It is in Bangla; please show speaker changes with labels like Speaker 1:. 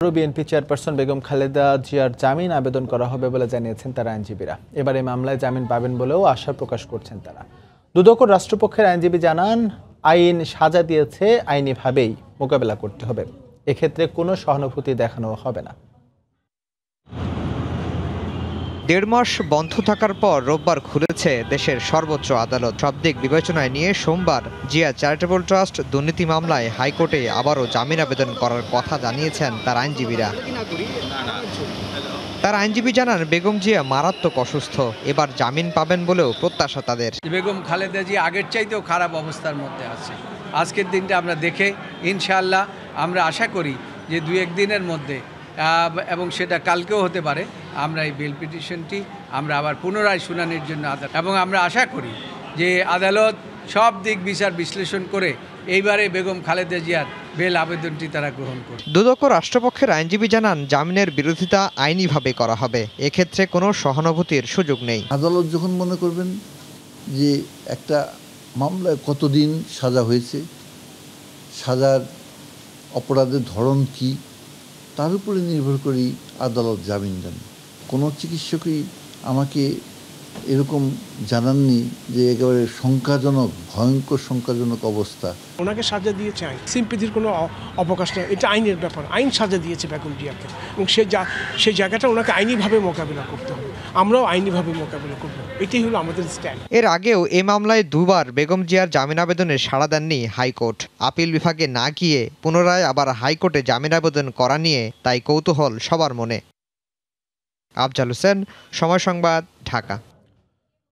Speaker 1: বিএনপি চেয়ারপারসন বেগম খালেদা জিয়ার জামিন আবেদন করা হবে বলে জানিয়েছেন তার আইনজীবীরা। এবার এই মামলায় জামিন পাবেন বলেও আশা প্রকাশ করছেন তারা। দুদকর রাষ্ট্রপক্ষের আইনজীবী জানান, আইন সাজা দিয়েছে, আইনিভাবেই মোকাবেলা করতে হবে। এক্ষেত্রে কোনো সহানুভূতি দেখানো হবে না।
Speaker 2: দেড় মাস বন্ধ থাকার পর রোববার খুলেছে দেশের সর্বোচ্চ আদালত। সব দিক বিবেচনায় নিয়ে সোমবার জিয়া চ্যারিটেবল ট্রাস্ট দুর্নীতি মামলায় হাইকোর্টে আবারও জামিন আবেদন করার কথা জানিয়েছেন তার আইনজীবীরা। তার আইনজীবী জানান, বেগম জিয়া মারাত্মক অসুস্থ, এবার জামিন পাবেন বলেও প্রত্যাশা তাদের।
Speaker 3: বেগম খালেদা জি আগের চাইতেও খারাপ অবস্থার মধ্যে আছে। আজকের দিনটা আমরা দেখে, ইনশাআল্লাহ, আমরা আশা করি যে দু এক দিনের মধ্যে এবং সেটা কালকেও হতে পারে। আমরা এই বেল পিটিশনটি আমরা আবার পুনরায় শুনানির জন্য আদালত এবং আমরা আশা করি যে আদালত সব দিক বিচার বিশ্লেষণ করে এইবারে বেগম খালেদা জিয়ার বেল আবেদনটি তারা গ্রহণ করবে।
Speaker 2: দুদক রাষ্ট্রপক্ষের আইনজীবী জানান জামিনের বিরোধিতা আইনিভাবে করা হবে। এক্ষেত্রে কোনো সহানুভূতির সুযোগ নেই।
Speaker 4: আদালত যখন মনে করবেন যে একটা মামলায় কতদিন সাজা হয়েছে সাজার অপরাধের ধরন কি তার উপরে নির্ভর করেই আদালত জামিন দেন। কোনো চিকিৎসকই আমাকে এরকম জানাননি যে একেবারে সংখ্যাজনক ভয়ঙ্কর সংখ্যাজনক অবস্থা।
Speaker 5: ওনাকে সাজা দিয়েছে আইন। সিম্পিতির কোনো অবকাশ নেই। এটা আইনের ব্যাপার। আইন সাজা দিয়েছে বেগম জিয়াকে। এবং সে যা সেই জায়গাটা ওনাকে আইনিভাবে মোকাবিলা করতে হবে। আমরাও আইনিভাবে মোকাবিলা করব। এটাই হলো আমাদের স্ট্যান্ড
Speaker 2: এর আগেও এ মামলায় দুবার বেগম জিয়ার জামিন আবেদনে সাড়া দেননি হাইকোর্ট। আপিল বিভাগে না গিয়ে পুনরায় আবার হাইকোর্টে জামিন আবেদন করা নিয়ে তাই কৌতূহল সবার মনে। আফজাল হোসেন সময় সংবাদ ঢাকা।